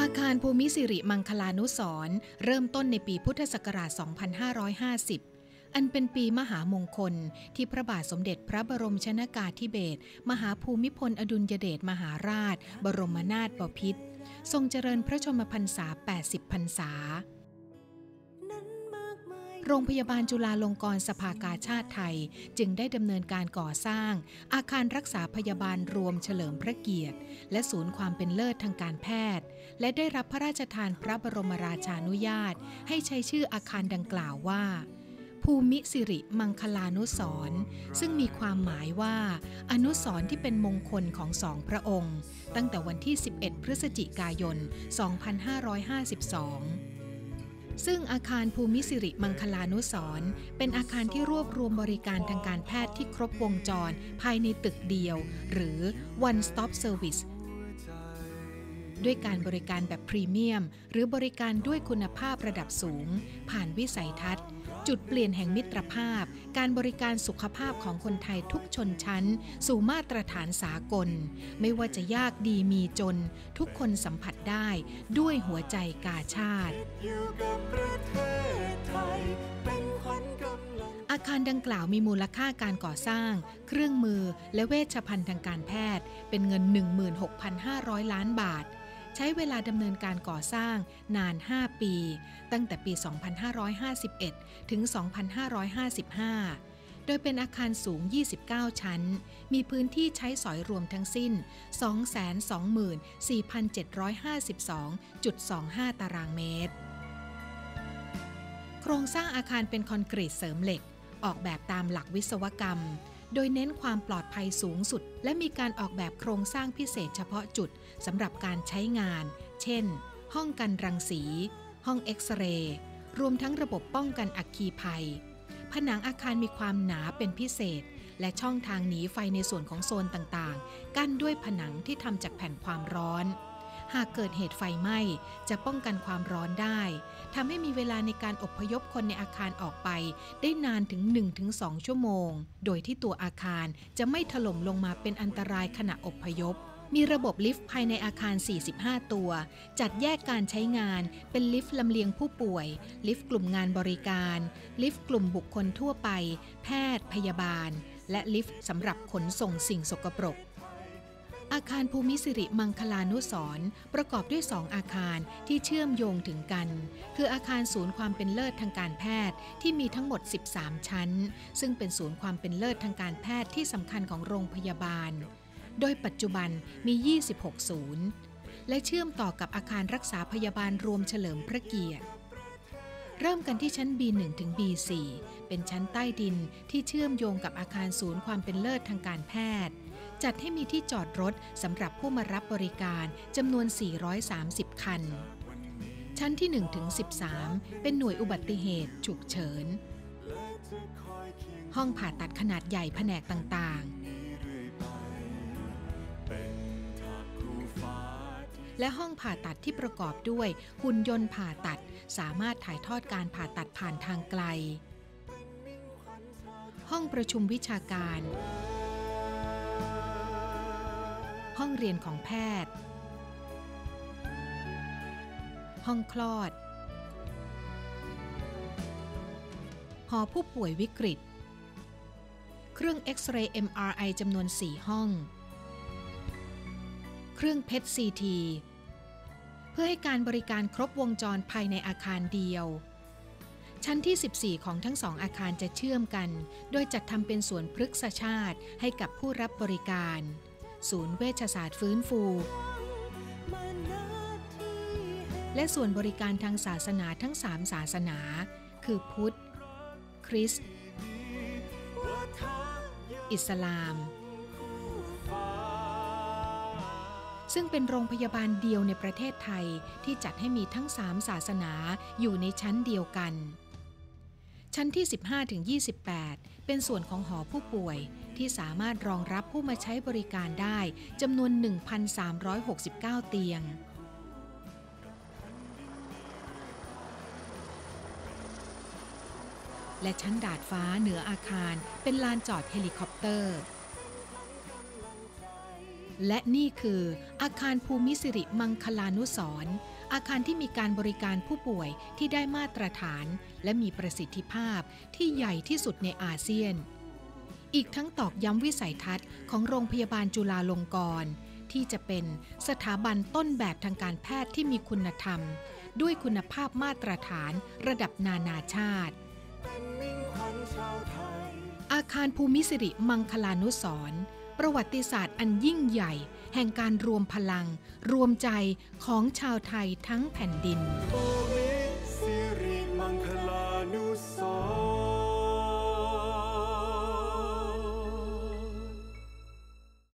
อาคารภูมิสิริมังคลานุสรเริ่มต้นในปีพุทธศักราช 2550 อันเป็นปีมหามงคลที่พระบาทสมเด็จพระบรมชนากาธิเบศรมหาภูมิพลอดุลยเดชมหาราช บรมนาถบพิตรทรงเจริญพระชนมพรรษา 80 พรรษา โรงพยาบาลจุฬาลงกรณ์สภากาชาติไทย จึงได้ดำเนินการก่อสร้าง อาคารรักษาพยาบาลรวมเฉลิมพระเกียรติ และศูนย์ความเป็นเลิศทางการแพทย์ และได้รับพระราชทานพระบรมราชานุญาต ให้ใช้ชื่ออาคารดังกล่าวว่า ภูมิสิริมังคลานุสร์ซึ่งมีความหมายว่า อนุสร์ที่เป็นมงคลของสองพระองค์ ตั้งแต่วันที่ 11 พฤศจิกายน 2552 ซึ่งอาคารภูมิสิริมังคลานุสรเป็นอาคารที่รวบรวมบริการทางการแพทย์ที่ครบวงจรภายในตึกเดียว หรือ one stop service ด้วยการบริการแบบพรีเมียม หรือบริการด้วยคุณภาพระดับสูง ผ่านวิสัยทัศน์ จุดเปลี่ยนแห่งมิตรภาพ การบริการสุขภาพของคนไทยทุกชนชั้น สู่มาตรฐานสากล ไม่ว่าจะยากดีมีจน ทุกคนสัมผัสได้ด้วยหัวใจกาชาติอาคารดังกล่าวมีมูลค่าการก่อสร้าง เครื่องมือและเวชภัณฑ์ทางการแพทย์ เป็นเงิน 16,500 ล้านบาท ใช้เวลาดำเนินการก่อสร้างนาน 5 ปี ตั้งแต่ปี 2551 ถึง 2555โดยเป็นอาคารสูง 29 ชั้น มีพื้นที่ใช้สอยรวมทั้งสิ้น 224,752.25 ตารางเมตร โครงสร้างอาคารเป็นคอนกรีตเสริมเหล็ก ออกแบบตามหลักวิศวกรรม โดยเน้นความปลอดภัยสูงสุด และมีการออกแบบโครงสร้างพิเศษเฉพาะจุดสำหรับการใช้งาน เช่น ห้องกันรังสี ห้องเอ็กซเรย์ รวมทั้งระบบป้องกันอัคคีภัย ผนังอาคารมีความหนาเป็นพิเศษ และช่องทางหนีไฟในส่วนของโซนต่างๆ กั้นด้วยผนังที่ทำจากแผ่นความร้อน หากเกิดเหตุไฟไหม้จะป้องกันความร้อนได้ทำให้มีเวลาในการอพยพคนในอาคารออกไป ได้นานถึง 1-2 ชั่วโมง โดยที่ตัวอาคารจะไม่ถล่มลงมาเป็นอันตรายขณะอพยพ มีระบบลิฟต์ภายในอาคาร 45 ตัว จัดแยกการใช้งานเป็นลิฟต์ลำเลียงผู้ป่วย ลิฟต์กลุ่มงานบริการ ลิฟต์กลุ่มบุคคลทั่วไป แพทย์ พยาบาล และลิฟต์สำหรับขนส่งสิ่งสกปรก อาคารภูมิสิริมังคลานุสร์ประกอบด้วย2อาคารที่เชื่อมโยงถึงกัน คืออาคารศูนย์ความเป็นเลิศทางการแพทย์ที่มีทั้งหมด 13 ชั้น ซึ่งเป็นศูนย์ความเป็นเลิศทางการแพทย์ที่สำคัญของโรงพยาบาล โดยปัจจุบันมี 26 ศูนย์ และเชื่อมต่อกับอาคารรักษาพยาบาลรวมเฉลิมพระเกียรติเริ่มกันที่ชั้น B1 ถึง B4 เป็นชั้นใต้ดินที่เชื่อมโยงกับอาคารศูนย์ความเป็นเลิศทางการแพทย์ จัดให้มีที่จอดรถสำหรับผู้มารับบริการจำนวน 430 คัน ชั้นที่1ถึง13 เป็นหน่วยอุบัติเหตุ ฉุกเฉิน ห้องผ่าตัดขนาดใหญ่แผนกต่างๆ และห้องผ่าตัดที่ประกอบด้วยหุ่นยนต์ผ่าตัดสามารถถ่ายทอดการผ่าตัดผ่านทางไกล ห้องประชุมวิชาการ ห้องเรียนของแพทย์ ห้องคลอด หอผู้ป่วยวิกฤต เครื่องเอ็กซเรย์ MRI จำนวน 4 ห้อง เครื่องเพชรซีทีเพื่อให้การบริการครบวงจรภายในอาคารเดียว ชั้นที่ 14 ของทั้งสองอาคารจะเชื่อมกัน โดยจัดทำเป็นสวนพฤกษชาติให้กับผู้รับบริการ ศูนย์เวชศาสตร์ฟื้นฟู และส่วนบริการทางศาสนาทั้ง3ศาสนา คือพุทธ คริสต์อิสลาม ซึ่งเป็นโรงพยาบาลเดียวในประเทศไทยที่จัดให้มีทั้ง3ศาสนาอยู่ในชั้นเดียวกัน ชั้นที่ 15-28 เป็นส่วนของหอผู้ป่วย ที่สามารถรองรับผู้มาใช้บริการได้จำนวน 1,369 เตียงและชั้นดาดฟ้าเหนืออาคารเป็นลานจอดเฮลิคอปเตอร์ และนี่คืออาคารภูมิสิริมังคลานุสรณ์อาคารที่มีการบริการผู้ป่วยที่ได้มาตรฐาน และมีประสิทธิภาพที่ใหญ่ที่สุดในอาเซียน อีกทั้งตอกย้ำวิสัยทัศน์ของโรงพยาบาลจุฬาลงกรณ์ที่จะเป็นสถาบันต้นแบบทางการแพทย์ที่มีคุณธรรม ด้วยคุณภาพมาตรฐานระดับนานาชาติ อาคารภูมิสิริมังคลานุสร์ประวัติศาสตร์อันยิ่งใหญ่ แห่งการรวมพลัง รวมใจของชาวไทยทั้งแผ่นดิน ภูมิสิริมังคลานุส